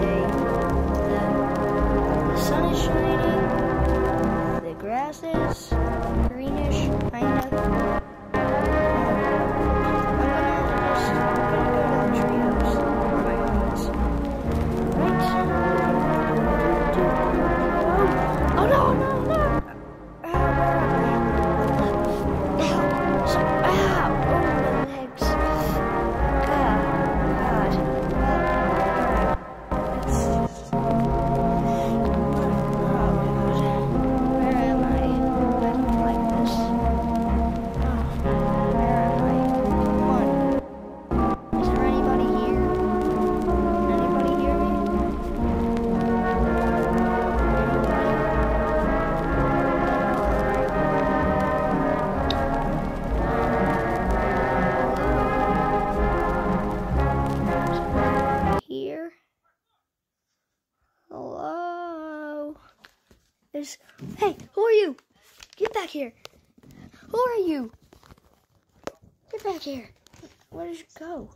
day. The, the sun is shining. The grass is Hey, who are you? Get back here. Who are you? Get back here. Where did you go?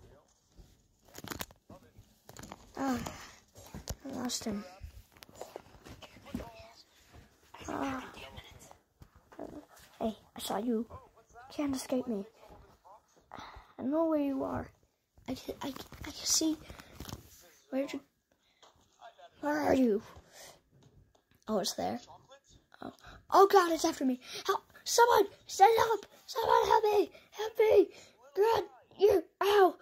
Ah, I lost him. Ah. Hey, I saw you. Can't escape me. I know where you are. I can, I, I can see. Where'd you? Where are you? Oh, it's there. Oh, God, it's after me. Help! Someone, send help! Someone help me! Help me! God, you! Ow!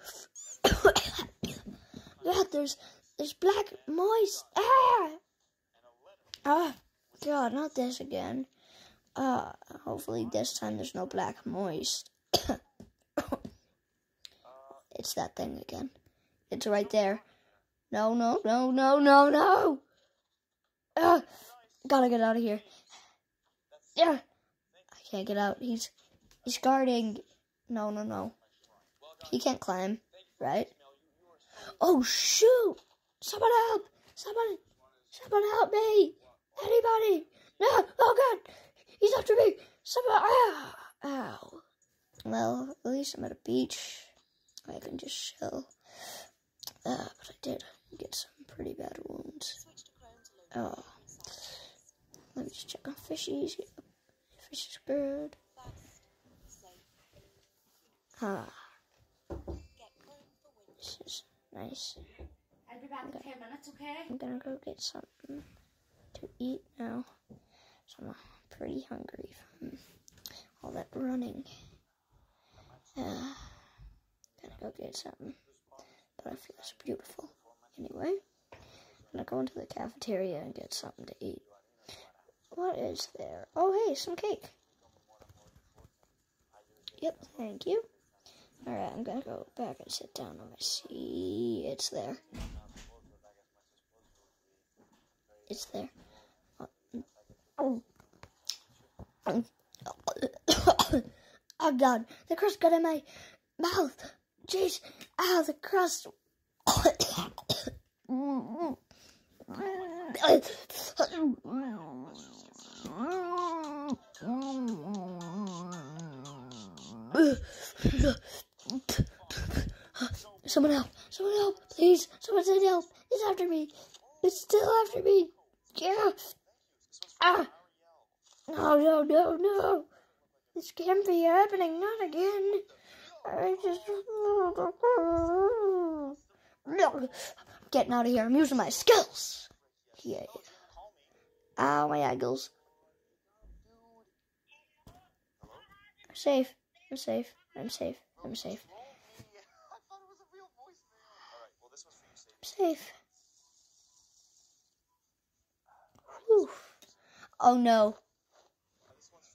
God, there's there's black moist. Ah! Ah! God, not this again. Uh, hopefully this time there's no black moist. it's that thing again. It's right there. No, no, no, no, no, no! Ah! Gotta get out of here. I can't get out. He's he's guarding. No, no, no. He can't climb, right? Oh shoot! Someone help! Someone, someone help me! Anybody! No! Oh god! He's after me! Someone! Ow! Ow! Well, at least I'm at a beach. I can just chill. Uh, but I did get some pretty bad wounds. Oh. Let me just check on fishies. Fish is good. Ah. This is nice. I'll be back in 10 minutes, okay? I'm gonna go get something to eat now. So I'm pretty hungry from all that running. Uh, gonna go get something. But I feel it's beautiful. Anyway, I'm gonna go into the cafeteria and get something to eat. What is there? Oh, hey, some cake. Yep, thank you. Alright, I'm gonna go back and sit down on my seat. It's there. It's there. Oh. oh god, the crust got in my mouth. Jeez, ow, the crust. Someone help! Someone help! Please! Someone send help! It's after me! It's still after me! Yeah! Ah! No, no, no, no! This can't be happening, not again! I just. No! I'm getting out of here. I'm using my skills! Yeah. Ow, my ankles. I'm safe. I'm safe. I'm safe. I'm safe. I'm safe. Whew. Oh no.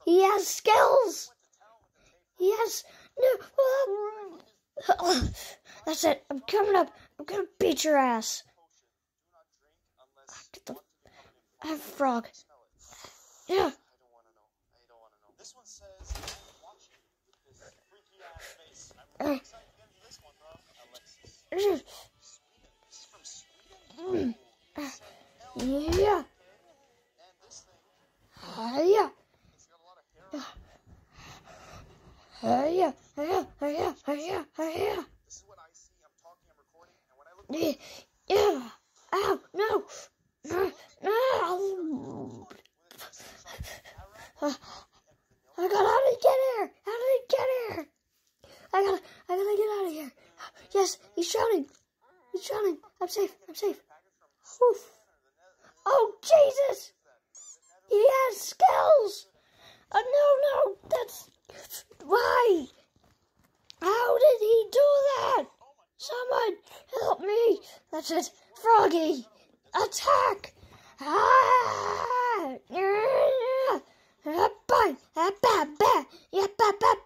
He has skills. He has no. That's it. I'm coming up. I'm gonna beat your ass. Get the. I have a frog. Yeah. This one says, watch you with this freaky ass face. I'm Uh, really excited to get into this one, bro. Alexis. This is from Sweden? Yeah. And this thing, Uh, yeah. it's got a lot of hair. Uh, yeah. Uh, yeah. Uh, yeah. Uh, yeah. Uh, yeah. This is what I see. I'm talking, I'm recording, and when I look Yeah. Yeah. Ow! No! No! No! I got how did he get here? How did he get here? I gotta, I gotta get out of here. Yes, he's shouting. He's shouting. I'm safe. I'm safe. Oof. Oh Jesus! He has skills. Oh no, no, that's why. How did he do that? Someone help me! That's it, Froggy. Attack! Ah! Up.